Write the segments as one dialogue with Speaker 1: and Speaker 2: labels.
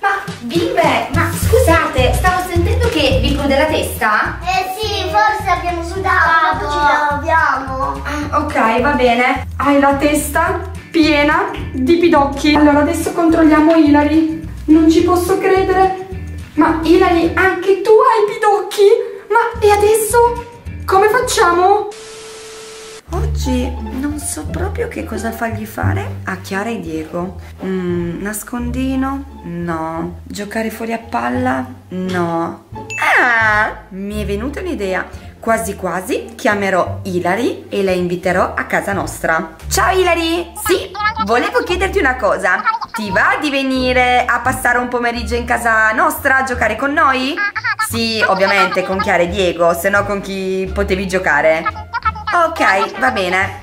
Speaker 1: Ma bimbe, ma scusate, stavo sentendo che vi prude la testa?
Speaker 2: Eh sì, forse abbiamo sudato, ci laviamo.
Speaker 1: Ah, ok, va bene. Hai la testa piena di pidocchi. Allora, adesso controlliamo Ilari. Non ci posso credere. Ma Ilari, anche tu hai pidocchi? Ma e adesso? Come facciamo?
Speaker 3: Oggi non so proprio che cosa fargli fare a Chiara e Diego. Mm, nascondino? No. Giocare fuori a palla? No. Ah, mi è venuta un'idea. Quasi quasi chiamerò Ilari e la inviterò a casa nostra. Ciao Ilari! Sì, volevo chiederti una cosa. Ti va di venire a passare un pomeriggio in casa nostra a giocare con noi? Sì, ovviamente con Chiara e Diego, se no con chi potevi giocare. Ok, va bene.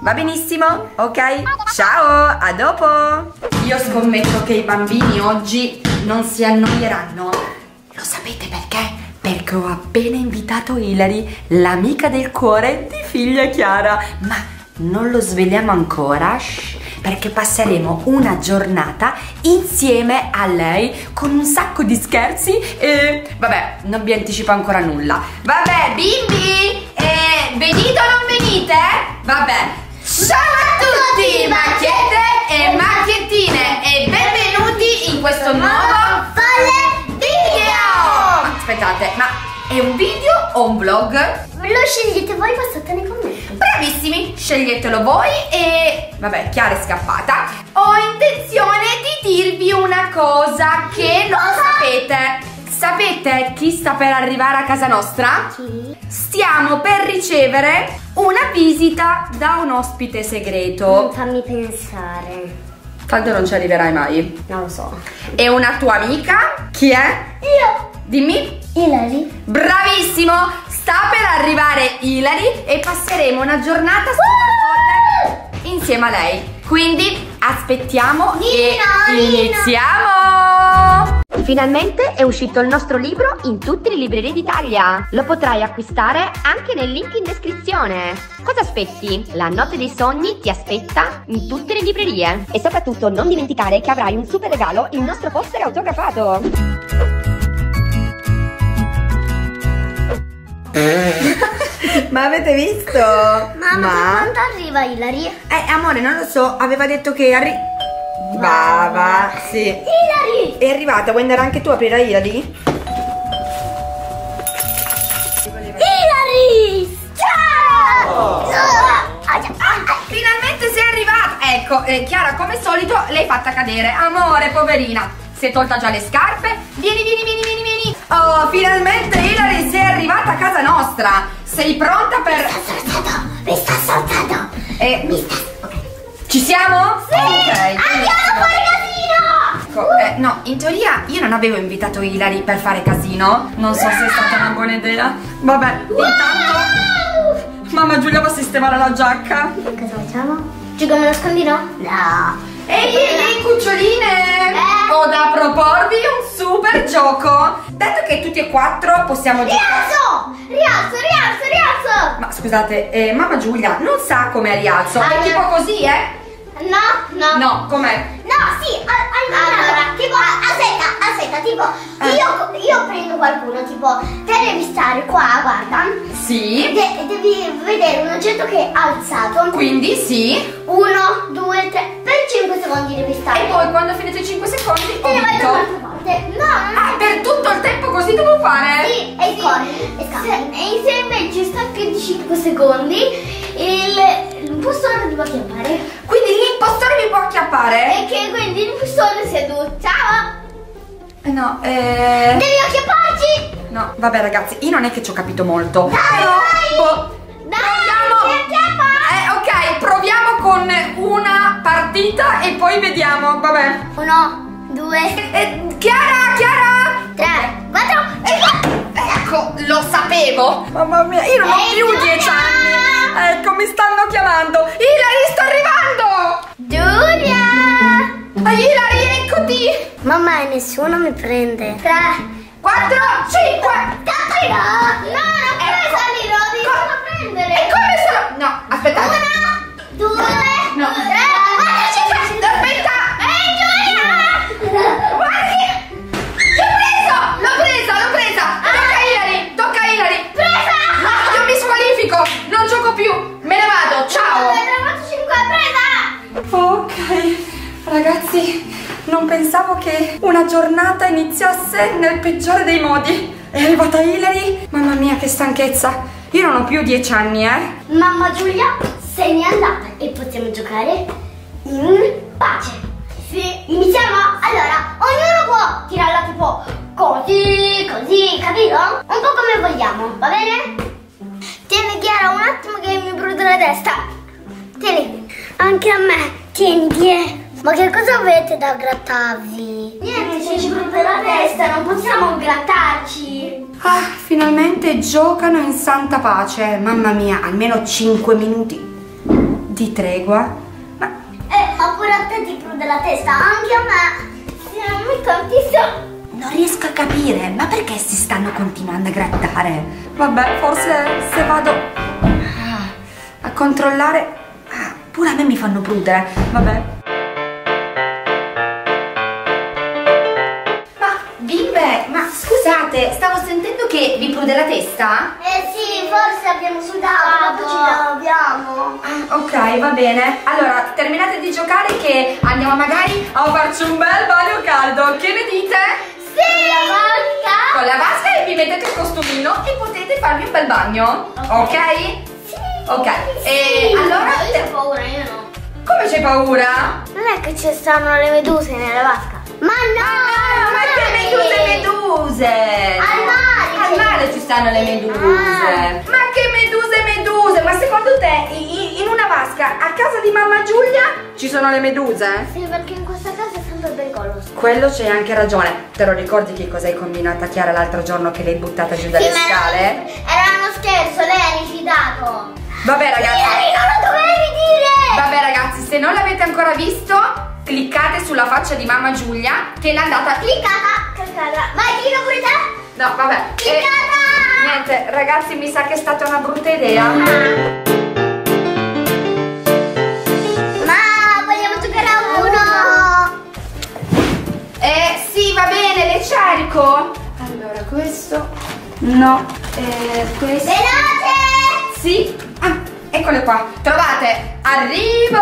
Speaker 3: Va benissimo, ok? Ciao, a dopo!
Speaker 1: Io scommetto che i bambini oggi non si annoieranno. Lo sapete perché? Perché ho appena invitato Hilary, l'amica del cuore di figlia Chiara. Ma non lo sveliamo ancora, shh, perché passeremo una giornata insieme a lei con un sacco di scherzi e... Vabbè, non vi anticipo ancora nulla. Vabbè, bimbi, venite o non venite? Vabbè, ciao a tutti, macchiette e macchiettine e benvenuti in questo nuovo
Speaker 2: video!
Speaker 1: Aspettate, ma è un video o un vlog?
Speaker 2: Lo scegliete voi sotto nei commenti.
Speaker 1: Bravissimi, sceglietelo voi e... Vabbè, Chiara è scappata. Ho intenzione di dirvi una cosa che non sapete. Sapete chi sta per arrivare a casa nostra?
Speaker 2: Chi?
Speaker 1: Stiamo per ricevere una visita da un ospite segreto.
Speaker 2: fammi pensare.
Speaker 1: Tanto non ci arriverai mai.
Speaker 2: Non lo so.
Speaker 1: È una tua amica? Chi è?
Speaker 2: Io!
Speaker 1: Dimmi.
Speaker 2: Hilary?
Speaker 1: Bravissimo! Sta per arrivare Hilary e passeremo una giornata folle insieme a lei. Quindi aspettiamo e
Speaker 2: Nino, Nino.
Speaker 1: iniziamo!
Speaker 4: Finalmente è uscito il nostro libro in tutte le librerie d'Italia. Lo potrai acquistare anche nel link in descrizione. Cosa aspetti? La notte dei sogni ti aspetta in tutte le librerie. E soprattutto non dimenticare che avrai un super regalo, il nostro poster autografato.
Speaker 3: Ma avete visto?
Speaker 2: Mamma, quando arriva Hilary?
Speaker 3: Eh, amore, non lo so, aveva detto che arri... Bava, sì.
Speaker 2: Hilary!
Speaker 3: È arrivata, vuoi andare anche tu a aprire Ilari?
Speaker 2: Hilary! Ciao! Ah, già. Ah,
Speaker 1: Finalmente sei arrivata! Ecco, eh, Chiara, come solito l'hai fatta cadere. Amore, poverina, si è tolta già le scarpe. Vieni, vieni, vieni, vieni. Oh, finalmente Hilary sei arrivata a casa nostra. Sei pronta per...
Speaker 2: Mi sta saltando! Mi sta saltando!
Speaker 1: Eh,
Speaker 2: Mi sta... Ok.
Speaker 1: ci siamo?
Speaker 2: Sì!
Speaker 1: Ok,
Speaker 2: Andiamo a fare casino!
Speaker 1: Ecco, eh, no, in teoria io non avevo invitato Hilary per fare casino. Non so se è stata una buona idea. Vabbè, intanto mamma Giulia va a sistemare la giacca.
Speaker 2: Cosa facciamo? Giochiamo a nascondino? No!
Speaker 1: Ehi, ehi, cuccioline!
Speaker 2: Eh?
Speaker 1: Ho da proporvi un super gioco. Dato che tutti e quattro possiamo giocare.
Speaker 2: Rialzo! Rialzo, rialzo, rialzo!
Speaker 1: Ma scusate, eh, mamma Giulia non sa come rialzo. È
Speaker 2: Allora-
Speaker 1: tipo così, eh?
Speaker 2: No, no.
Speaker 1: No, com'è?
Speaker 2: No, sì, al- allora, tipo, aspetta, aspetta, tipo,
Speaker 1: Eh.
Speaker 2: io, io prendo qualcuno, tipo, te devi stare qua, guarda,
Speaker 1: Sì.
Speaker 2: de- devi vedere un oggetto che è alzato,
Speaker 1: Quindi sì.
Speaker 2: uno, due, tre, per 5 secondi devi stare.
Speaker 1: E poi quando finite i 5 secondi
Speaker 2: te
Speaker 1: ho vinto.
Speaker 2: Parte. No,
Speaker 1: Ah, per tutto il tempo così devo fare?
Speaker 2: Sì, e corri, e scappi. E se invece stacchi di 5 secondi, il, l'impostore ti va a chiamare.
Speaker 1: Quindi l'impostore mi può acchiappare?
Speaker 2: E che quindi l'impostore sei tu. Ciao!
Speaker 1: Eh, No, eh...
Speaker 2: Devi acchiapparci!
Speaker 1: No, vabbè ragazzi, io non è che ci ho capito molto.
Speaker 2: Dai,
Speaker 1: Però,
Speaker 2: dai!
Speaker 1: boh,
Speaker 2: Dai,
Speaker 1: proviamo.
Speaker 2: si!
Speaker 1: Eh, ok, proviamo con una partita e poi vediamo, vabbè.
Speaker 2: Uno, due,
Speaker 1: Eh, Chiara, Chiara!
Speaker 2: tre, quattro, cinque!
Speaker 1: Ecco, lo sapevo. Mamma mia, io non ho
Speaker 2: Ehi,
Speaker 1: più dieci anni. Ecco, mi stanno chiamando. Hilary, sto arrivando.
Speaker 2: Giulia!
Speaker 1: Ah, Hilary, eccoti.
Speaker 2: Mamma, nessuno mi prende. Tre,
Speaker 1: Quattro, cinque.
Speaker 2: salirò! No, non puoi
Speaker 1: Ecco.
Speaker 2: salirò, devi
Speaker 1: Co-
Speaker 2: solo prendere!
Speaker 1: E come sono? No, aspettate.
Speaker 2: Una, due,
Speaker 1: No.
Speaker 2: tre,
Speaker 1: che una giornata iniziasse nel peggiore dei modi. È arrivata Hilary. Mamma mia, che stanchezza. Io non ho più dieci anni, eh.
Speaker 2: Mamma Giulia, se n'è andata e possiamo giocare in pace. Sì. Iniziamo? Allora, ognuno può tirarla tipo così, così, capito? Un po' come vogliamo, va bene? Tieni Chiara un attimo che mi brucia la testa. Tieni. Anche a me. Tieni, tieni. Ma che cosa avete da grattarvi? Niente, se ci brucia la testa, non possiamo grattarci.
Speaker 1: Ah, finalmente giocano in santa pace. Mamma mia, almeno 5 minuti di tregua. Ma
Speaker 2: Eh, ma pure a te ti prude la testa, anche a me. Siamo tantissimo.
Speaker 1: non riesco a capire, ma perché si stanno continuando a grattare? Vabbè, forse se vado ah, a controllare, ah, pure a me mi fanno prudere. Vabbè. Scusate, stavo sentendo che vi prude la testa?
Speaker 2: Eh sì, forse abbiamo sudato, ci laviamo.
Speaker 1: Ah, ok, va bene. Allora, terminate di giocare che andiamo magari a farci un bel bagno caldo. Che ne dite?
Speaker 2: Sì! La vasca?
Speaker 1: Con la vasca e vi mettete il costumino e potete farvi un bel bagno. Ok?
Speaker 2: Sì.
Speaker 1: Ok. E allora.
Speaker 2: Io ho paura, io no.
Speaker 1: Come c'hai paura?
Speaker 2: Non è che ci stanno le meduse nella vasca. Ma no!
Speaker 1: ma che meduse meduse!
Speaker 2: Al mare!
Speaker 1: Al mare ci stanno le meduse.
Speaker 2: Ah.
Speaker 1: Ma che meduse meduse? Ma secondo te in una vasca a casa di mamma Giulia ci sono le meduse?
Speaker 2: Sì, perché in questa casa è sempre pericoloso.
Speaker 1: Quello c'hai anche ragione. Te lo ricordi che cosa hai combinato a Chiara l'altro giorno che l'hai buttata giù dalle
Speaker 2: ma
Speaker 1: scale?
Speaker 2: era uno scherzo, lei ha rifidato.
Speaker 1: Vabbè ragazzi.
Speaker 2: Ieri non lo dovevi dire!
Speaker 1: Vabbè ragazzi, se non l'avete ancora visto, cliccate sulla faccia di mamma Giulia che l'è andata
Speaker 2: Cliccata, cliccata. Vai, clicca pure te.
Speaker 1: No, vabbè. E-
Speaker 2: Cliccata!
Speaker 1: niente, ragazzi, mi sa che è stata una brutta idea.
Speaker 2: Ma vogliamo giocare a uno?
Speaker 1: Eh, sì, va bene, le cerco. Allora, questo. No. Eh, questo.
Speaker 2: Veloce!
Speaker 1: Sì. Eccole qua. Trovate. Arrivo.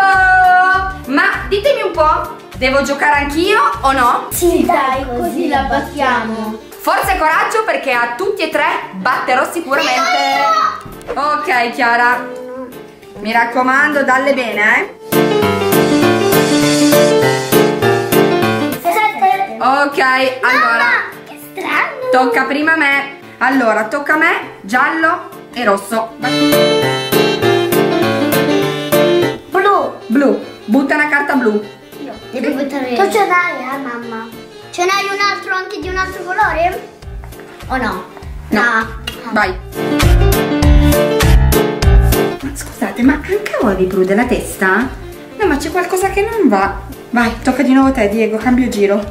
Speaker 1: Ma ditemi un po', devo giocare anch'io o no?
Speaker 2: Sì, dai, così la battiamo.
Speaker 1: Forza e coraggio perché a tutti e tre batterò sicuramente. Ok, Chiara. Mi raccomando, dalle bene, eh. Ok, allora.
Speaker 2: Che strano.
Speaker 1: Tocca prima a me. Allora, tocca a me, giallo e rosso.
Speaker 2: Blu.
Speaker 1: Butta una carta blu.
Speaker 2: Devi buttare. Tu ce l'hai, eh, mamma? Ce n'hai un altro anche di un altro colore? O no?
Speaker 1: No. Vai. Ma scusate, ma anche a voi vi prude la testa? No, ma c'è qualcosa che non va. Vai, tocca di nuovo a te, Diego, cambio giro.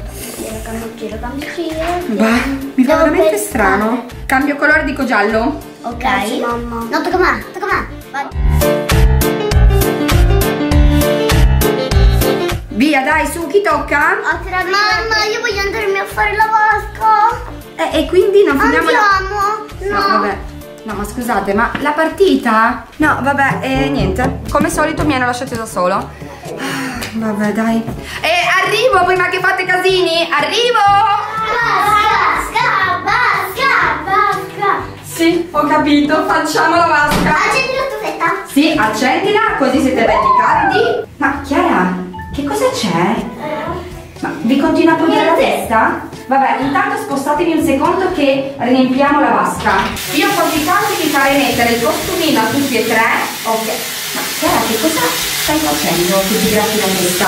Speaker 2: Cambio giro, cambio giro.
Speaker 1: Bah, mi fa
Speaker 2: Devo
Speaker 1: veramente
Speaker 2: pensare.
Speaker 1: strano. Cambio colore, dico giallo.
Speaker 2: Ok. mamma. No, tocca a me, tocca a me. Vai.
Speaker 1: Via, dai, su, chi tocca?
Speaker 2: Mamma, io voglio andarmi a fare la vasca.
Speaker 1: Eh, e quindi non finiamo la...
Speaker 2: Andiamo.
Speaker 1: No, vabbè. No, ma scusate, ma la partita? No, vabbè, e niente. Come solito mi hanno lasciato da solo. Ah, Vabbè, dai. E arrivo, poi ma che fate casini? Arrivo!
Speaker 2: Vasca, vasca, vasca.
Speaker 1: Sì, ho capito, facciamo la vasca.
Speaker 2: Accendi la stufetta.
Speaker 1: Sì, accendila, così siete belli caldi. Ma Chiara, che cosa c'è? Ma vi continua a prudere la testa? Vabbè, intanto spostatevi un secondo che riempiamo la vasca. Io a quasi caso vi farei mettere il costumino a tutti e tre. Ok. Ma Chiara, che cosa stai facendo che ti gratti la testa?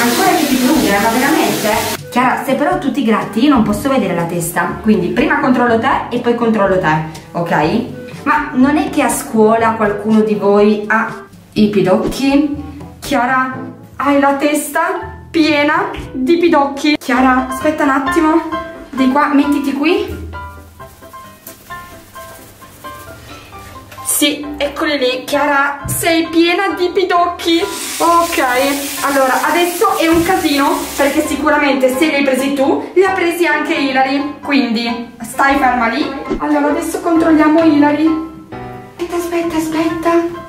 Speaker 1: Ancora che ti prude, ma veramente? Chiara, se però tu ti gratti io non posso vedere la testa. Quindi prima controllo te e poi controllo te, ok? Ma non è che a scuola qualcuno di voi ha i pidocchi? Chiara, hai la testa piena di pidocchi. Chiara, aspetta un attimo. Di qua, mettiti qui. Sì, eccoli lì. Chiara, sei piena di pidocchi. Ok, allora adesso è un casino perché sicuramente se li hai presi tu, li ha presi anche Hilary. Quindi stai ferma lì. Allora adesso controlliamo Hilary. Aspetta, aspetta, aspetta.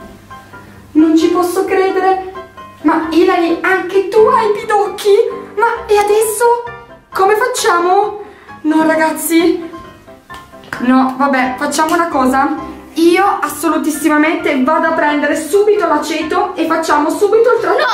Speaker 1: Non ci posso credere. Ma Hilary, anche tu hai i pidocchi? Ma e adesso? Come facciamo? No ragazzi No, vabbè, facciamo una cosa Io assolutissimamente vado a prendere subito l'aceto E facciamo subito il trattamento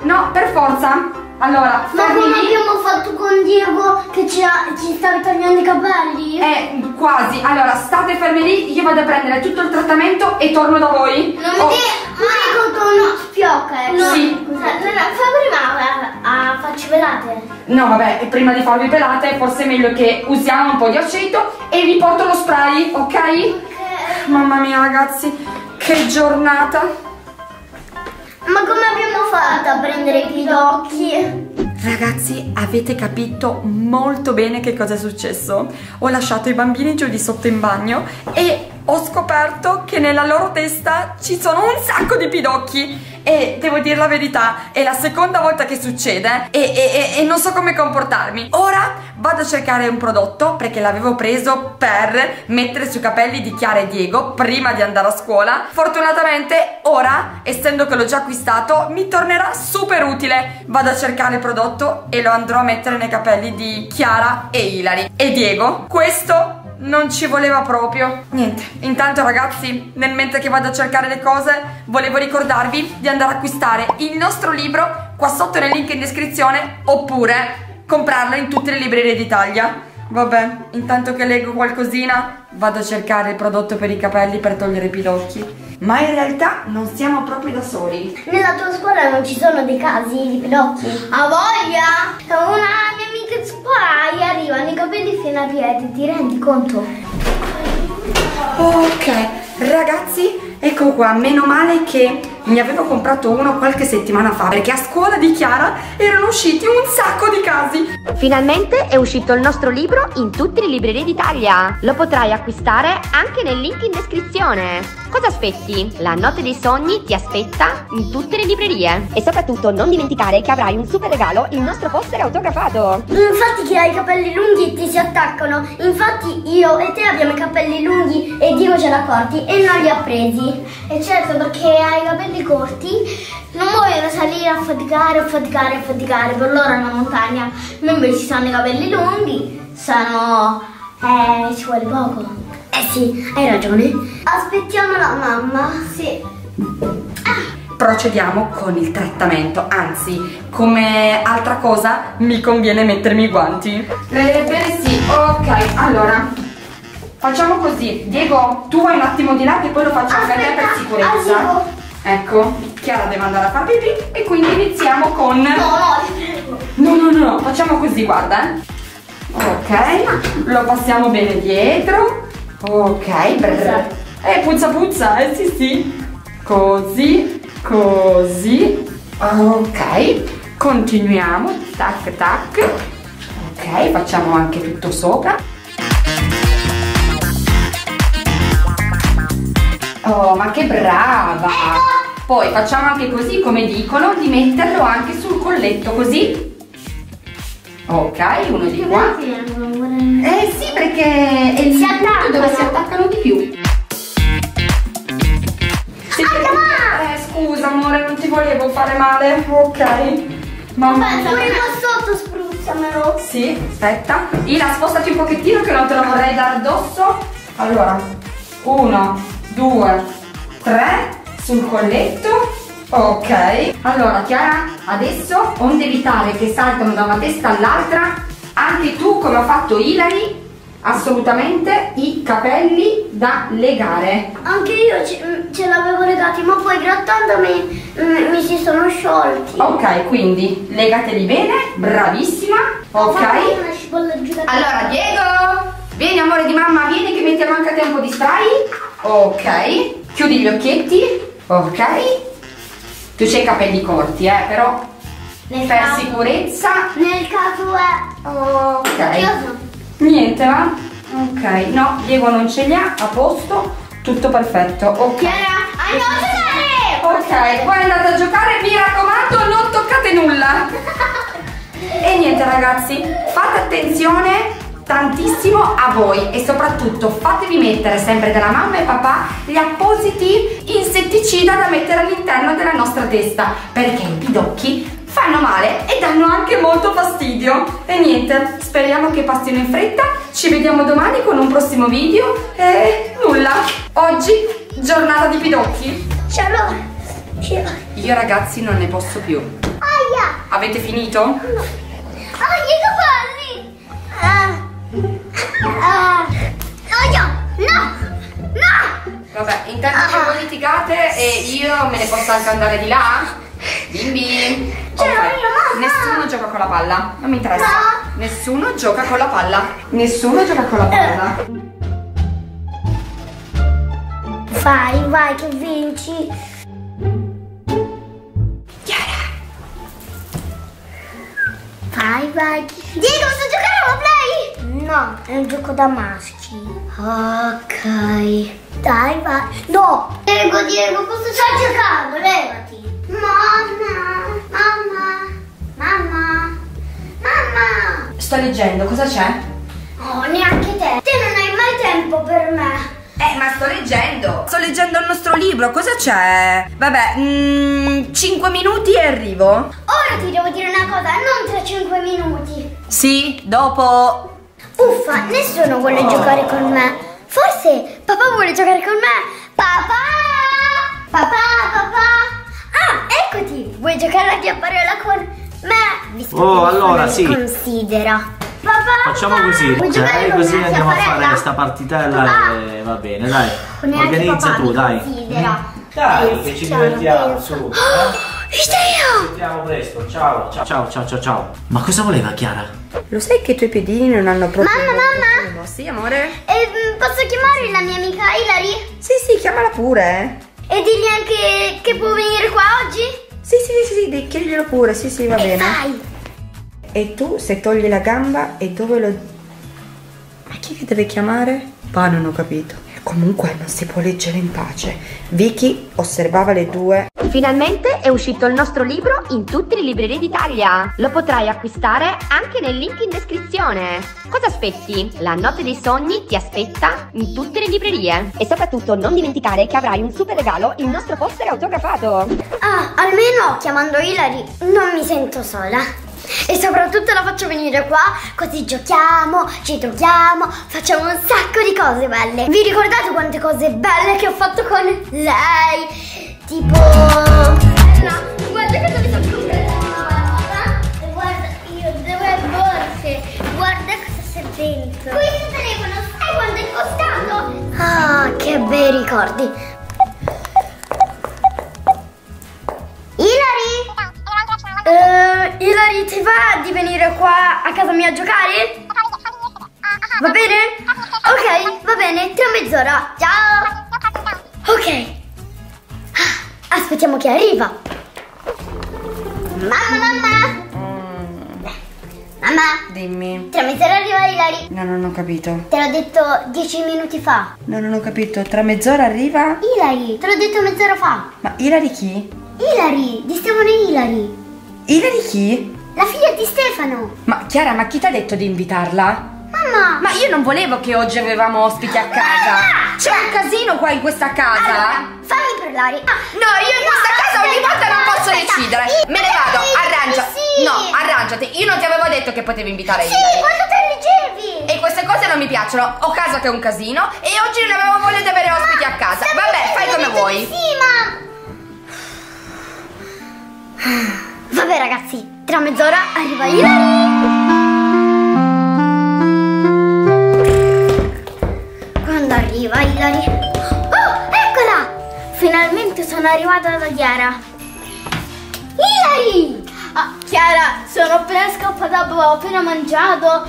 Speaker 1: No, per forza allora,
Speaker 2: Ma
Speaker 1: fermi
Speaker 2: come abbiamo fatto con Diego che ci, ha- ci stavi tagliando i capelli?
Speaker 1: Eh, quasi. Allora, state fermi lì, io vado a prendere tutto il trattamento e torno da voi.
Speaker 2: Non mi
Speaker 1: Oh,
Speaker 2: dire, ma con uno spiocca, eh?
Speaker 1: No. Sì.
Speaker 2: No, no, fa prima a, a facci velate.
Speaker 1: No, vabbè, prima di farvi pelate, forse è meglio che usiamo un po' di aceto e vi porto lo spray, ok? Mamma mia, ragazzi, che giornata.
Speaker 2: Ma come abbiamo fatto a prendere i pidocchi?
Speaker 1: Ragazzi, avete capito molto bene che cosa è successo? Ho lasciato i bambini giù di sotto in bagno e ho scoperto che nella loro testa ci sono un sacco di pidocchi e devo dire la verità, è la seconda volta che succede e, e- e- e non so come comportarmi. Ora vado a cercare un prodotto perché l'avevo preso per mettere sui capelli di Chiara e Diego prima di andare a scuola. Fortunatamente ora, essendo che l'ho già acquistato, mi tornerà super utile. Vado a cercare il prodotto e lo andrò a mettere nei capelli di Chiara e Ilari. E Diego, questo non ci voleva proprio. Niente, intanto ragazzi, nel mentre che vado a cercare le cose, volevo ricordarvi di andare a acquistare il nostro libro qua sotto nel link in descrizione oppure comprarlo in tutte le librerie d'Italia. Vabbè, intanto che leggo qualcosina, vado a cercare il prodotto per i capelli per togliere i pidocchi. Ma in realtà non siamo proprio da soli.
Speaker 2: Nella tua scuola non ci sono dei casi di pidocchi? A voglia! Una mia amica in scuola gli arrivano i capelli fino ai piedi, ti rendi conto?
Speaker 1: Ok, ragazzi, ecco qua, meno male che ne avevo comprato uno qualche settimana fa perché a scuola di Chiara erano usciti un sacco di casi.
Speaker 4: Finalmente è uscito il nostro libro in tutte le librerie d'Italia. Lo potrai acquistare anche nel link in descrizione. Cosa aspetti? La notte dei sogni ti aspetta in tutte le librerie. E soprattutto non dimenticare che avrai un super regalo, il nostro poster autografato.
Speaker 2: Infatti chi ha i capelli lunghi ti si attaccano. Infatti io e te abbiamo i capelli lunghi e Diego ce l'ha corti e non li ha presi. E certo perché hai i capelli corti non vogliono salire a faticare, a faticare, a faticare per loro è una montagna. Mentre ci sono i capelli lunghi, sono... eh, ci vuole poco. Eh sì, hai ragione. Aspettiamo la mamma. Sì.
Speaker 1: Procediamo con il trattamento, anzi, come altra cosa mi conviene mettermi i guanti. Ebbene sì, ok, allora, facciamo così. Diego, tu vai un attimo di là che poi lo facciamo anche a te per
Speaker 2: Aspetta,
Speaker 1: sicurezza. Ecco, Chiara deve andare a far pipì e quindi iniziamo con...
Speaker 2: No, no,
Speaker 1: no, no, facciamo così, guarda. eh. Ok, lo passiamo bene dietro. Ok, brr. Eh, puzza puzza, eh sì sì. Così, così. Ok, continuiamo. Tac, tac. Ok, facciamo anche tutto sopra. Oh, ma che brava! Poi facciamo anche così, come dicono, di metterlo anche sul colletto, così. Ok, uno di qua. Eh sì, perché è il
Speaker 2: Si
Speaker 1: punto dove si attaccano di più. Sì, perché- eh, scusa amore, non ti volevo fare male. Ok. Mamma mia.
Speaker 2: pure qua sotto spruzzamelo.
Speaker 1: Sì, aspetta. Ila, spostati un pochettino che non te lo vorrei dare addosso. Allora, uno, due, tre, sul colletto. Ok. Allora, Chiara, adesso, onde evitare che saltano da una testa all'altra, anche tu, come ha fatto Ilari, assolutamente i capelli da legare.
Speaker 2: Anche io ce, ce l'avevo legati, ma poi grattandomi mm, mi si sono sciolti.
Speaker 1: Ok, quindi legateli bene, bravissima.
Speaker 2: Ho
Speaker 1: Ok. Allora, Diego, vieni amore di mamma, vieni che mettiamo anche a tempo di spray. Ok, chiudi gli occhietti. Ok. Tu c'hai i capelli corti, eh, però
Speaker 2: Nel
Speaker 1: per
Speaker 2: caso-
Speaker 1: sicurezza.
Speaker 2: Nel caso è...
Speaker 1: Ok.
Speaker 2: Chioso.
Speaker 1: Niente, va? Ok, no, Diego non ce li ha, a posto, tutto perfetto. Ok.
Speaker 2: Chiara, andiamo a giocare!
Speaker 1: Ok, poi andate a giocare, mi raccomando, non toccate nulla. E niente ragazzi, fate attenzione tantissimo a voi e soprattutto fatevi mettere sempre dalla mamma e papà gli appositi insetticida da mettere all'interno della nostra testa perché i pidocchi fanno male e danno anche molto fastidio. E niente, speriamo che passino in fretta. Ci vediamo domani con un prossimo video. E nulla, oggi giornata di pidocchi.
Speaker 2: Ciao. Ciao.
Speaker 1: Io ragazzi non ne posso più.
Speaker 2: Aia.
Speaker 1: Avete finito?
Speaker 2: Aia, i cavalli. Ah. Ah. Aia. No. No.
Speaker 1: Vabbè, intanto che voi litigate e io me ne posso anche andare di là? Bimbi!
Speaker 2: Ce l'ho
Speaker 1: Ok,
Speaker 2: io, mamma!
Speaker 1: Nessuno gioca con la palla, non mi interessa.
Speaker 2: No.
Speaker 1: Nessuno gioca con la palla. Nessuno gioca con la palla.
Speaker 2: Vai, vai che vinci.
Speaker 1: Chiara!
Speaker 2: Vai, vai. Diego, sto giocando a play? No, è un gioco da maschi. Ok. Dai, vai. No. Diego, Diego, cosa stai giocando? Levati. Mamma, mamma, mamma, mamma.
Speaker 1: Sto leggendo, cosa c'è?
Speaker 2: Oh, neanche te. Te non hai mai tempo per me.
Speaker 1: Eh, ma sto leggendo! Sto leggendo il nostro libro, cosa c'è? Vabbè, 5 minuti e arrivo.
Speaker 2: Ora ti devo dire una cosa, non tra 5 minuti.
Speaker 1: Sì, dopo.
Speaker 2: Uffa, nessuno vuole giocare con me. Forse papà vuole giocare con me. Papà! Papà, papà! Ah, eccoti! Vuoi giocare a chiapparella con me? Visto
Speaker 5: Oh, allora, sì.
Speaker 2: considera. Papà!
Speaker 5: Facciamo
Speaker 2: papà,
Speaker 5: così,
Speaker 2: vuoi con
Speaker 5: Così andiamo a fare questa partitella
Speaker 2: Papà.
Speaker 5: e va bene, dai.
Speaker 2: Neanche
Speaker 5: Organizza tu, dai.
Speaker 2: considera.
Speaker 5: Dai, che ci divertiamo, su.
Speaker 2: Oh,
Speaker 5: eh?
Speaker 2: Idea!
Speaker 5: Ci presto, ciao, ciao, ciao, ciao, ciao, ciao. Ma cosa voleva Chiara?
Speaker 1: Lo sai che i tuoi piedini non hanno proprio.
Speaker 2: Mamma, mamma.
Speaker 1: profumo? Sì, amore?
Speaker 2: E, mm, posso chiamare la mia amica Hilary?
Speaker 1: Sì, sì, chiamala pure.
Speaker 2: E dirgli anche che può venire qua oggi?
Speaker 1: Sì, sì, sì, sì, sì, chiediglielo pure, sì, sì, va
Speaker 2: E
Speaker 1: bene.
Speaker 2: vai!
Speaker 1: E tu, se togli la gamba e dove lo... Ma chi che deve chiamare? Pa, non ho capito. Comunque non si può leggere in pace. Vicky osservava le due.
Speaker 4: Finalmente è uscito il nostro libro in tutte le librerie d'Italia. Lo potrai acquistare anche nel link in descrizione. Cosa aspetti? La notte dei sogni ti aspetta in tutte le librerie. E soprattutto non dimenticare che avrai un super regalo, il nostro poster autografato.
Speaker 2: Ah, almeno chiamando Hilary non mi sento sola. E soprattutto la faccio venire qua, così giochiamo, ci troviamo, facciamo un sacco di cose belle. Vi ricordate quante cose belle che ho fatto con lei? Tipo... No, guarda cosa mi sono comprata. Guarda, io due borse. Guarda cosa c'è dentro. Questo telefono, sai quanto è costato? Ah, che bei ricordi. Eh, Hilary, ti va di venire qua a casa mia a giocare? Va bene? Ok, va bene, tra mezz'ora. Ciao! Ok. Ah, Aspettiamo che arriva. Mamma, mamma! Mamma,
Speaker 1: Dimmi.
Speaker 2: tra mezz'ora arriva Hilary.
Speaker 1: No, non ho capito.
Speaker 2: Te l'ho detto dieci minuti fa.
Speaker 1: No, non ho capito. Tra mezz'ora arriva?
Speaker 2: Hilary, te l'ho detto mezz'ora fa.
Speaker 1: Ma Ilari chi?
Speaker 2: Hilary, di Stefano e Hilary.
Speaker 1: Ilari chi?
Speaker 2: La figlia di Stefano.
Speaker 1: Ma Chiara, ma chi ti ha detto di invitarla?
Speaker 2: Mamma!
Speaker 1: Ma io non volevo che oggi avevamo ospiti a casa. C'è un casino qua in questa casa.
Speaker 2: Allora, fammi parlare. Ah,
Speaker 1: No, io in questa casa ogni volta non
Speaker 2: no,
Speaker 1: posso
Speaker 2: aspetta.
Speaker 1: decidere.
Speaker 2: Io-
Speaker 1: Me ne vado,
Speaker 2: sì,
Speaker 1: arrangia.
Speaker 2: sì.
Speaker 1: No, arrangiati. Io non ti avevo detto che potevi invitare
Speaker 2: Sì,
Speaker 1: Ilari.
Speaker 2: quando te leggevi.
Speaker 1: E queste cose non mi piacciono. Ho casa che è un casino e oggi non avevo voglia di avere ospiti a casa. Vabbè, fai come vuoi.
Speaker 2: di Sì, ma... Vabbè ragazzi, tra mezz'ora arriva Hilary. Quando arriva Hilary? Oh, eccola! Finalmente sono arrivata da Chiara. Hilary! Ah, Chiara, sono appena scappata, ho appena mangiato.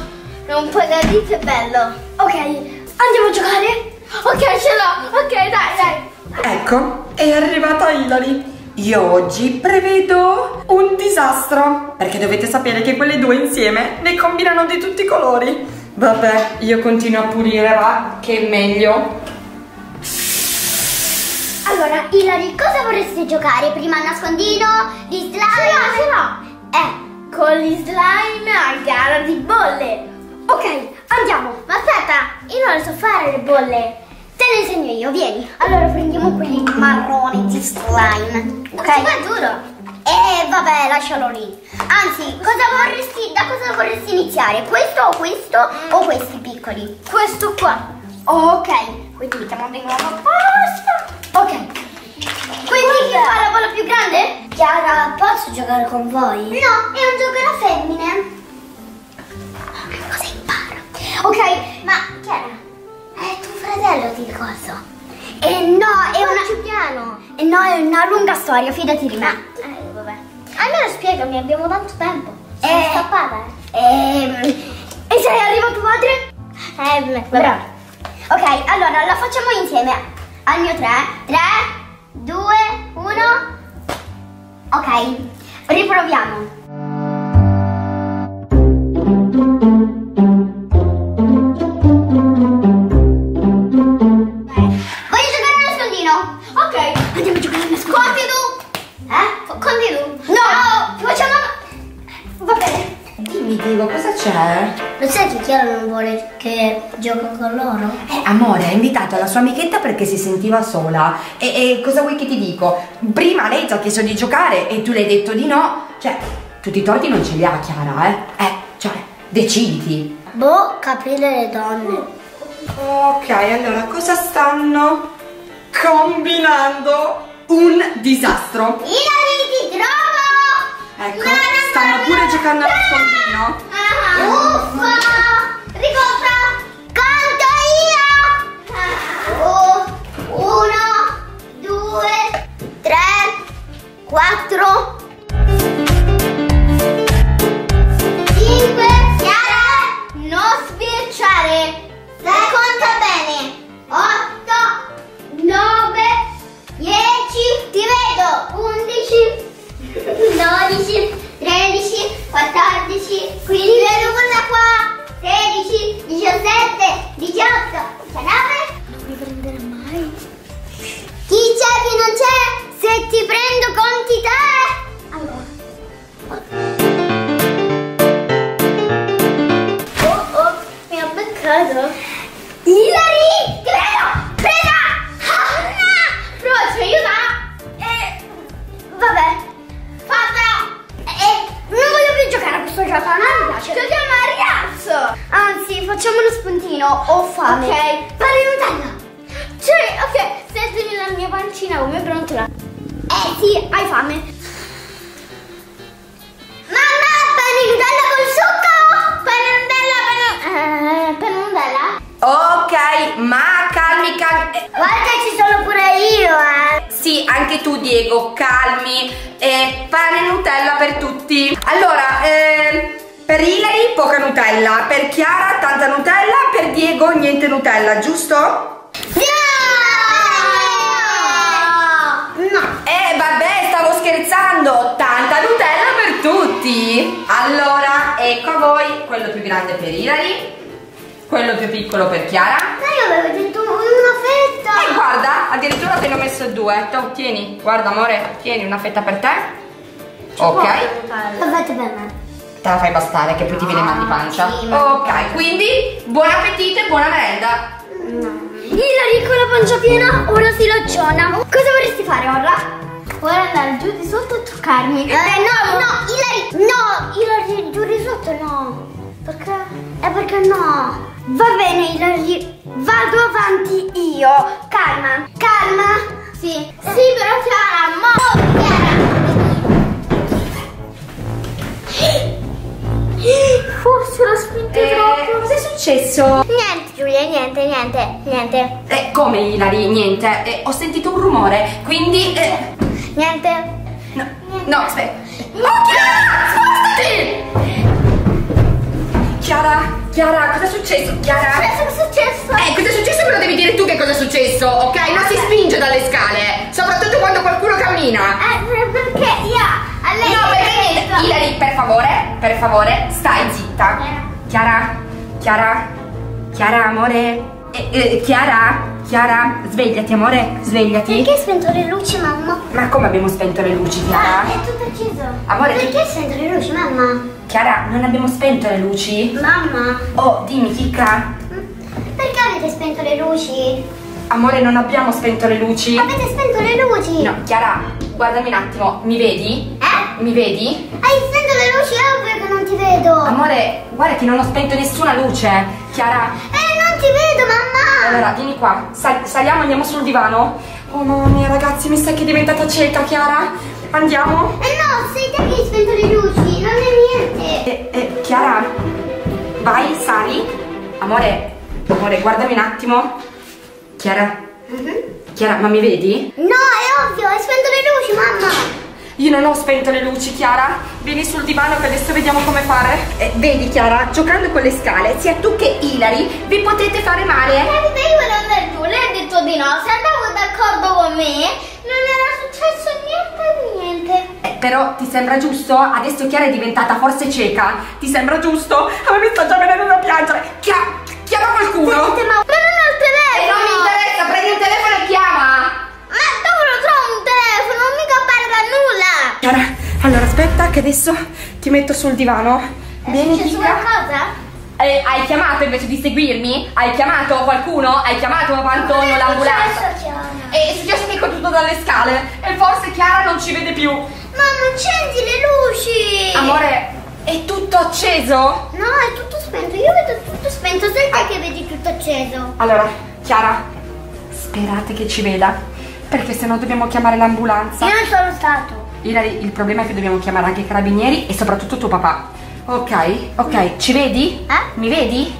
Speaker 2: Non puoi lì, che bello. Ok, andiamo a giocare? Ok, ce l'ho. Ok, dai, dai.
Speaker 1: Ecco, è arrivata Ilari. Io oggi prevedo un disastro. Perché dovete sapere che quelle due insieme ne combinano di tutti i colori. Vabbè, io continuo a pulire, va, che è meglio.
Speaker 2: Allora, Hilary, cosa vorresti giocare? Prima a nascondino? Gli slime? Ce l'ho, ce l'ho! Eh, con gli slime a gara di bolle! Ok, andiamo! Ma aspetta, io non so fare le bolle! Te le insegno io, vieni! Allora prendiamo quelli marroni di slime, ok? Ma è duro! E vabbè, lascialo lì. Anzi, cosa vorresti, da cosa vorresti iniziare? Questo o questo o questi piccoli? Questo qua. ok, quindi mettiamo di nuovo a posto. Ok. Quindi chi fa la bolla più grande? Chiara, posso giocare con voi? No, è un gioco da femmine. Cosa imparo? Ok, ma Chiara, è tuo fratello ti ricordo. Eh no, è una... Eh no, è una lunga storia, fidati di me. Eh, vabbè. Almeno spiegami, abbiamo tanto tempo. Sono eh, scappata. Ehm, e sei arrivato tuo padre? Eh, bravo. Ok, allora la facciamo insieme. Al mio 3. 3, 2, 1. Ok, riproviamo.
Speaker 1: Diego, cosa c'è?
Speaker 2: Lo sai che Chiara non vuole che gioco con loro?
Speaker 1: Eh, amore, ha invitato la sua amichetta perché si sentiva sola. E, e cosa vuoi che ti dico? Prima lei ti ha chiesto di giocare e tu le hai detto di no. Cioè, tutti i torti non ce li ha Chiara, eh? Eh, cioè, deciditi.
Speaker 2: Boh, capire le donne.
Speaker 1: Ok, allora cosa stanno combinando? Un disastro.
Speaker 2: Ilari, ti trovo!
Speaker 1: Ecco, stanno pure giocando a nascondino.
Speaker 2: Ah, uffa! Ricotta! Conto io! Uno, due, tre, quattro, cinque, Chiara, non sbirciare! Conta bene! Otto, nove, dieci, ti vedo! Undici, 12, 13, 14, 15,
Speaker 1: scherzando, tanta Nutella per tutti. Allora, ecco a voi quello più grande per Hilary, quello più piccolo per Chiara.
Speaker 2: Ma io avevo detto una fetta!
Speaker 1: E guarda, addirittura te ne ho messo due. Tu, tieni, guarda amore, tieni una fetta per te. Ok.
Speaker 2: La fetta per me.
Speaker 1: Te la fai bastare che poi ti viene mal di pancia.
Speaker 2: sì,
Speaker 1: ok, quindi buon appetito e buona merenda.
Speaker 2: Hilary con la pancia piena, ora si lacciona. Cosa vorresti fare ora? Vuole andare giù di sotto e toccarmi. Eh, no, no, Hilary, no, Hilary giù di sotto no. Perché? Eh perché no? Va bene Hilary, vado avanti io. Calma, calma. Sì. Sì, però Chiara, mo, Chiara. Forse l'ho spinto troppo.
Speaker 1: cos'è successo?
Speaker 2: Niente Giulia, niente, niente, niente.
Speaker 1: Eh, come Ilari? Niente. Eh, ho sentito un rumore, quindi... eh,
Speaker 2: Niente.
Speaker 1: no, no, aspetta. Oh, Chiara! Spostati! Chiara, Chiara, cosa è successo? Chiara?
Speaker 2: Cosa è successo?
Speaker 1: Eh, cosa è successo me lo devi dire tu che cosa è successo, ok? Non si spinge dalle scale, soprattutto quando qualcuno cammina.
Speaker 2: Eh, perché io a lei
Speaker 1: No, perché niente. Ilari, per favore, per favore, stai zitta. Chiara, Chiara, Chiara, amore. Eh, eh, Chiara, Chiara, svegliati, amore, svegliati.
Speaker 2: Perché hai spento le luci, mamma?
Speaker 1: Ma come abbiamo spento le luci, Chiara?
Speaker 2: Ah, è tutto acceso.
Speaker 1: Amore,
Speaker 2: Perché hai spento le luci, mamma?
Speaker 1: Chiara, non abbiamo spento le luci?
Speaker 2: Mamma,
Speaker 1: Oh, dimmi, chicca.
Speaker 2: perché avete spento le luci?
Speaker 1: Amore, non abbiamo spento le luci.
Speaker 2: Avete spento le luci?
Speaker 1: No, Chiara, guardami un attimo, mi vedi?
Speaker 2: Eh?
Speaker 1: mi vedi?
Speaker 2: Hai spento le luci, è ovvio che non ti vedo.
Speaker 1: Amore, guarda che non ho spento nessuna luce. Chiara,
Speaker 2: Eh, ti vedo, mamma.
Speaker 1: allora vieni qua. Sal- saliamo, andiamo sul divano. Oh mamma mia, ragazzi, mi sa che è diventata cieca, Chiara. Andiamo.
Speaker 2: Eh no, sei te che hai spento le luci, non è niente.
Speaker 1: Eh, eh, Chiara, vai, sali. Amore, amore, guardami un attimo. Chiara, Chiara, ma mi vedi?
Speaker 2: No, è ovvio, hai spento le luci, mamma.
Speaker 1: Io non ho spento le luci, Chiara. Vieni sul divano che adesso vediamo come fare. Eh, vedi, Chiara, giocando con le scale, sia tu che Hilary vi potete fare male.
Speaker 2: Eh, io volevo andare giù, lei ha detto di no. Se andavo d'accordo con me, non era successo niente, niente.
Speaker 1: Eh, però ti sembra giusto? Adesso Chiara è diventata forse cieca. Ti sembra giusto? A me mi sta già venendo da piangere. Chiara, chiama qualcuno.
Speaker 2: Sentite, ma ma non ho il
Speaker 1: E
Speaker 2: telefono.
Speaker 1: non mi interessa, prendi il telefono e chiama.
Speaker 2: Ma dove lo trovo un telefono? Non mica appare da
Speaker 1: Chiara, allora aspetta che adesso ti metto sul divano. Vieni,
Speaker 2: C'è qualcosa?
Speaker 1: Eh, hai chiamato invece di seguirmi? Hai chiamato qualcuno? Hai chiamato Antonio, l'ambulanza? È successo che è caduto dalle scale e forse Chiara non ci vede più.
Speaker 2: Mamma, accendi le luci.
Speaker 1: Amore, è tutto acceso?
Speaker 2: No, è tutto spento. Io vedo tutto spento. Sei te che vedi tutto acceso.
Speaker 1: Allora, Chiara, sperate che ci veda, perché sennò dobbiamo chiamare l'ambulanza.
Speaker 2: Io non sono stato.
Speaker 1: Il problema è che dobbiamo chiamare anche i carabinieri e soprattutto tuo papà. Ok, ok, ci vedi?
Speaker 2: Eh?
Speaker 1: Mi vedi?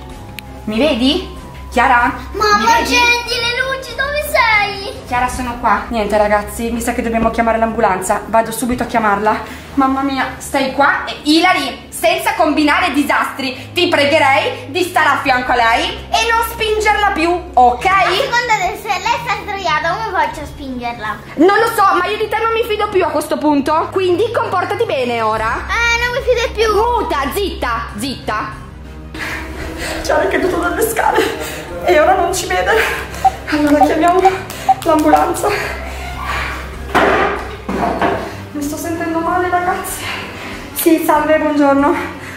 Speaker 1: Mi vedi? Chiara?
Speaker 2: Mamma, accendi le luci. Dove sei?
Speaker 1: Chiara, sono qua. Niente, ragazzi, mi sa che dobbiamo chiamare l'ambulanza. Vado subito a chiamarla. Mamma mia, stai qua? E Hilary, senza combinare disastri, ti pregherei di stare a fianco a lei e non spingerla più, ok?
Speaker 2: Secondo te, se lei sta sdraiata, come faccio a spingerla?
Speaker 1: Non lo so, ma io di te non mi fido più a questo punto. Quindi comportati bene ora.
Speaker 2: Eh, non mi fido più.
Speaker 1: Muta, zitta, zitta. Ciao, è caduto dalle scale e ora non ci vede. Allora chiamiamo l'ambulanza. Mi sto sentendo male, ragazzi. Sì, salve, buongiorno.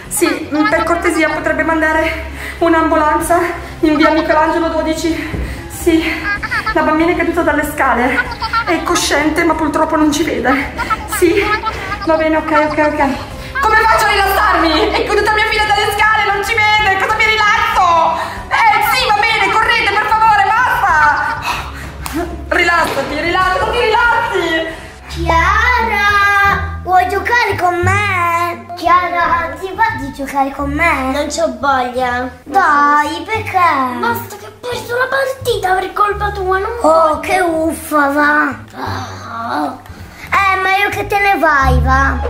Speaker 1: Sì, per cortesia potrebbe mandare un'ambulanza in via Michelangelo 12. Sì, la bambina è caduta dalle scale. È cosciente, ma purtroppo non ci vede. Sì, va bene, ok, ok, ok. Come faccio a rilassarmi? È caduta mia figlia dalle scale, non ci vede. Cosa mi rilasso? Eh, sì, va bene, correte, per favore, basta. Rilassati, rilassati, non ti rilassi.
Speaker 2: Chiara, vuoi giocare con me? Chiara, ti va di giocare con me? Non c'ho voglia. Dai, perché? Basta che ho perso la partita per colpa tua, non Oh, che uffa, va. Eh, ma io che te ne vai, va.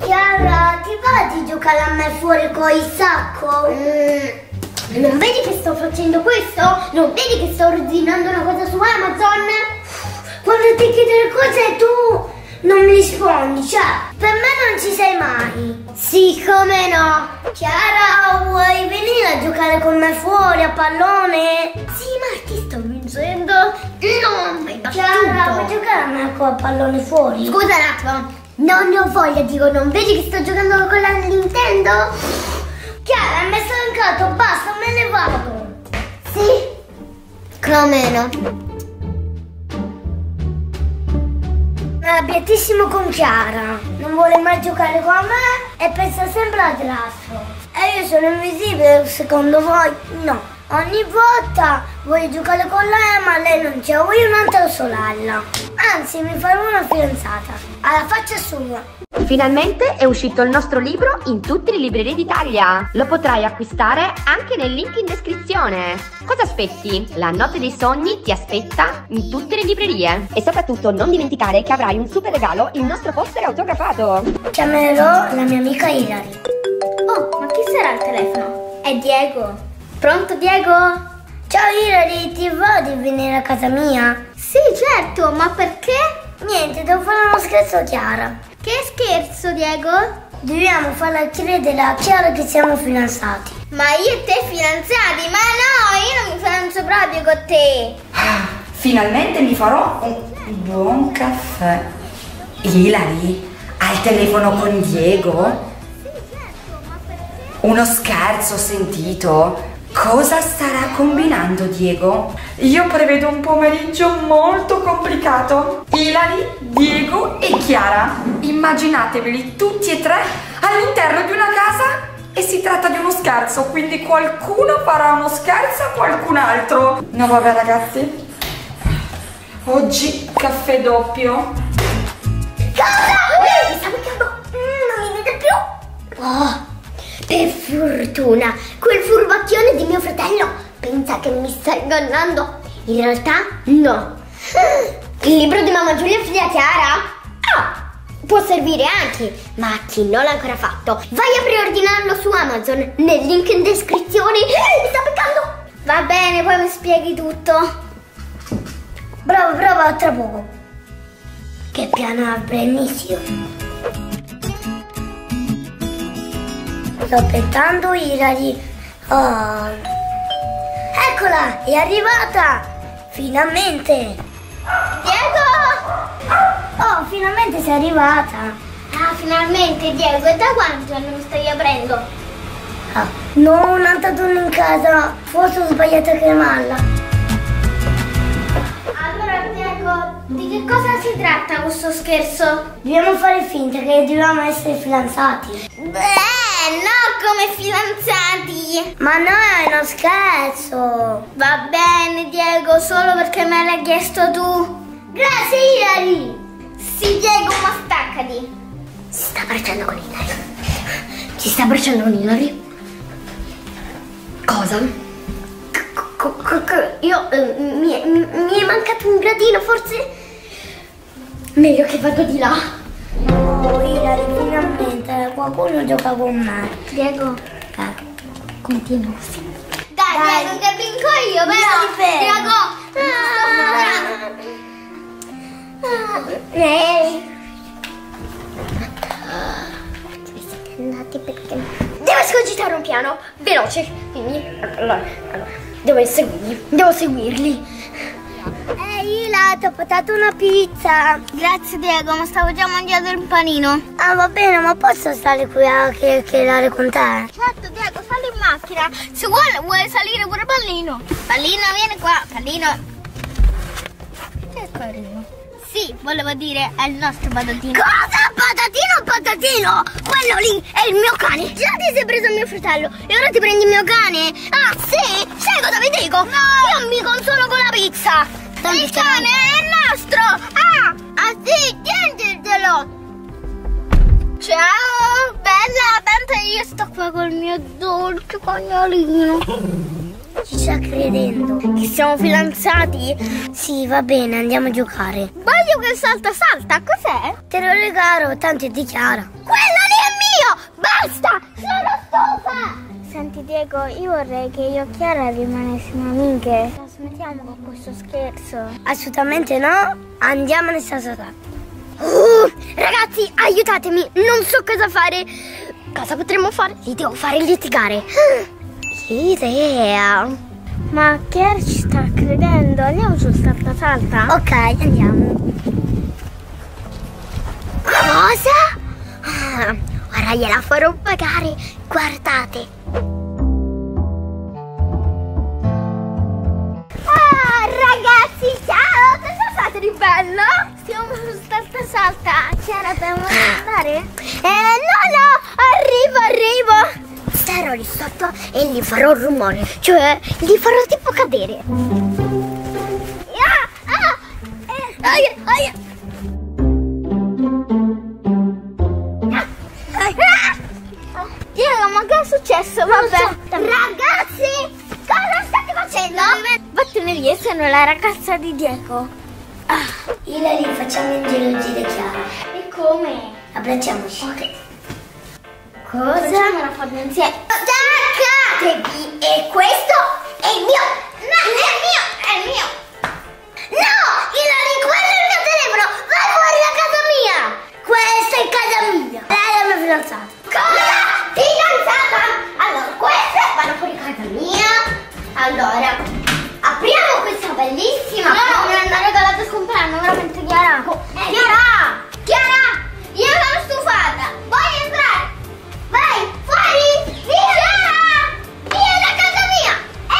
Speaker 2: Chiara, ti va di giocare a me fuori con il sacco? Non vedi che sto facendo questo? Non vedi che sto ordinando una cosa su Amazon? Quando ti chiedo le cose tu non mi rispondi, cioè, per me non ci sei mai. Sì, come no. Chiara, vuoi venire a giocare con me fuori a pallone? Sì, ma ti sto vincendo. No, mai Chiara, vuoi giocare a me a pallone fuori? Scusa un attimo. Non ne ho voglia, dico, non vedi che sto giocando con la Nintendo? Chiara, mi sono stancato, basta, me ne vado. Sì? Come no? Arrabbiatissimo con Chiara. Non vuole mai giocare con me e pensa sempre al rastro. E io sono invisibile, secondo voi? No. Ogni volta voglio giocare con lei, ma lei non c'è. Voglio un'altra sorella. Anzi, mi farò una fidanzata. Alla faccia sua.
Speaker 4: Finalmente è uscito il nostro libro in tutte le librerie d'Italia. Lo potrai acquistare anche nel link in descrizione. Cosa aspetti? La notte dei sogni ti aspetta in tutte le librerie. E soprattutto non dimenticare che avrai un super regalo, il nostro poster autografato.
Speaker 2: Chiamerò la mia amica Hilary. Oh, ma chi sarà al telefono? È Diego. Pronto Diego? Ciao Hilary, ti va di venire a casa mia? Sì, certo, ma perché? Niente, devo fare uno scherzo a Chiara. Che scherzo, Diego? Dobbiamo farla credere a Chiara che siamo fidanzati. Ma io e te fidanzati? Ma no, io non mi fidanzo proprio con te.
Speaker 3: Ah, finalmente mi farò un buon caffè. Hilary, hai il telefono con Diego? Uno scherzo sentito. Cosa starà combinando Diego? Io prevedo un pomeriggio molto complicato. Hilary
Speaker 1: Diego e Chiara. Immaginateveli tutti e tre all'interno di una casa e si tratta di uno scherzo, quindi qualcuno farà uno scherzo a qualcun altro. No vabbè ragazzi, oggi caffè doppio.
Speaker 2: Cosa? Mi sta beccando. Mm, non mi vede più. Oh, per fortuna, quel furbacchione di mio fratello pensa che mi sta ingannando. In realtà, no. Il libro di mamma Giulia e figlia Chiara? Ah, può servire anche, ma a chi non l'ha ancora fatto, vai a preordinarlo su Amazon nel link in descrizione. Mi sta beccando. Va bene, poi mi spieghi tutto. Bravo, bravo, tra poco. Che piano benissimo. Sto aspettando Ilari. Oh. Eccola, è arrivata! Finalmente! Diego! Oh, finalmente sei arrivata! Ah, finalmente Diego, e da quanto non stai aprendo? Ah, non ho torno in casa, forse ho sbagliato a cremarla. Allora Diego, di che cosa si tratta questo scherzo? Dobbiamo fare finta che dobbiamo essere fidanzati. Beh, no come fidanzati. Ma no, è uno scherzo. Va bene Diego, solo perché me l'hai chiesto tu. Grazie Ilari. Sì Diego, ma staccati. Si sta abbracciando con Ilari. Si sta abbracciando con Ilari. Cosa? Io eh, mi, mi- mi è mancato un gradino, forse meglio che vado di là. Oh, Ilari, finalmente qualcuno gioca con me. Diego, continua così. Dai, Diego, che vinco io, vero? Diego! Ehi! Dove siete andati perché... Devo escogitare un piano veloce, quindi allora, allora devo seguirli, devo seguirli. Ehi, là, ti ho portato una pizza. Grazie Diego, ma stavo già mangiando il panino. Ah, va bene, ma posso stare qui a chiacchierare con te? Certo, Diego, sali in macchina. Se vuoi, vuoi salire pure Pallino. Pallino, vieni qua, Pallino. Che è Pallino? Sì, volevo dire, è il nostro patatino. Cosa? Patatino patatino? Quello lì è il mio cane. Già ti sei preso il mio fratello e ora ti prendi il mio cane? Ah, sì? Sai cosa vi dico? No! Io mi consolo con la pizza. il cane è nostro. Ah, ah sì, tientitelo. Ciao, bella, tanto io sto qua col mio dolce cagnolino. Ci sta credendo? Che siamo fidanzati? Sì, va bene, andiamo a giocare. Voglio che salta salta, cos'è? Te lo regalo, tanto è di Chiara. Quello lì è mio! Basta! Sono stufa! Senti Diego, io vorrei che io e Chiara rimanessimo amiche. La smettiamo con questo scherzo. Assolutamente no, andiamo nel sasaka. Uh, ragazzi, aiutatemi, non so cosa fare. Cosa potremmo fare? Li devo fare litigare. Idea! Ma Chiara ci sta credendo, andiamo sul salta salta? Ok, andiamo. Cosa? Ah, ora gliela farò pagare, guardate. Ah, ragazzi, ciao! Cosa fate di bello? Stiamo sul salta salta. Chiara, dobbiamo andare? Eh, no, no, arrivo, arrivo. Starò lì sotto e gli farò un rumore, cioè gli farò tipo cadere. Ah, ah, eh, aia, aia. Ah, ah. Diego, ma che è successo? Vabbè. Ragazzi, cosa state facendo? Vattene via, sono la ragazza di Diego. Ah, Ilari, facciamo un giro di Chiara. E come? Abbracciamoci. Ok. Cosa? Facciamo una foto insieme. Staccatevi! E questo è il mio! No, è il mio! È il mio! No! Ilari, quello è il mio telefono! Vai fuori da casa mia! Questa è casa mia! Lei è la mia fidanzata. Cosa? Fidanzata? Allora, queste vanno fuori casa mia. Allora, apriamo questa bellissima. No, mi hanno regalato il compleanno, veramente Chiara. Chiara! Chiara! Io sono stufata! Vai, fuori! Via! Via da casa mia!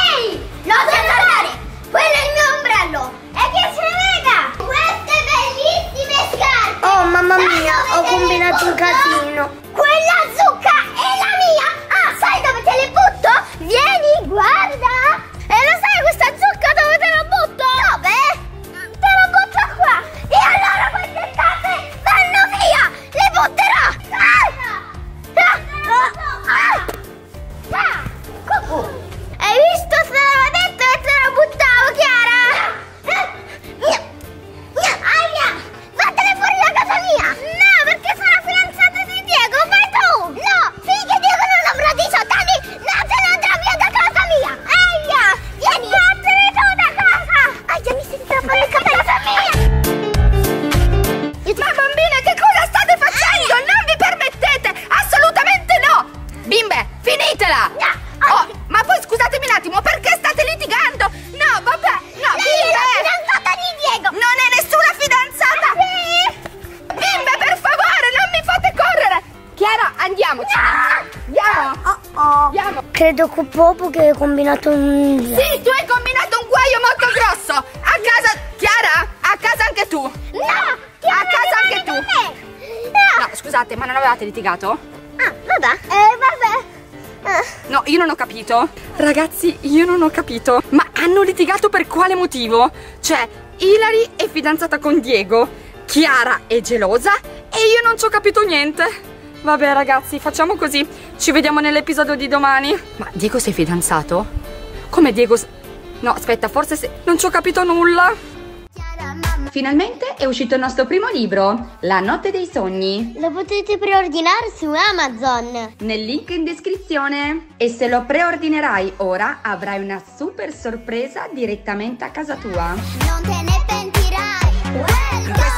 Speaker 2: Ehi! Non ti allargare! Quello è il mio ombrello! E che ce ne frega? Queste bellissime scarpe! Oh
Speaker 1: mamma
Speaker 2: mia, ho combinato un casino! Quella che hai combinato un...
Speaker 1: Sì, tu hai combinato un guaio molto grosso! A casa, Chiara, a casa anche tu!
Speaker 2: No!
Speaker 1: A casa anche tu!
Speaker 2: No!
Speaker 1: No, scusate, ma non avevate litigato?
Speaker 2: Ah, vabbè. Eh, vabbè. Eh,
Speaker 1: No, io non ho capito. Ragazzi, io non ho capito. Ma hanno litigato per quale motivo? Cioè, Hilary è fidanzata con Diego, Chiara è gelosa e io non ci ho capito niente. Vabbè ragazzi, facciamo così. Ci vediamo nell'episodio di domani. Ma Diego sei fidanzato? Come Diego... No, aspetta, forse se... Non ci ho capito nulla.
Speaker 4: Finalmente è uscito il nostro primo libro, La notte dei sogni.
Speaker 2: Lo potete preordinare su Amazon.
Speaker 4: Nel link in descrizione. E se lo preordinerai ora avrai una super sorpresa direttamente a casa tua.
Speaker 2: Non te ne pentirai.
Speaker 3: Folle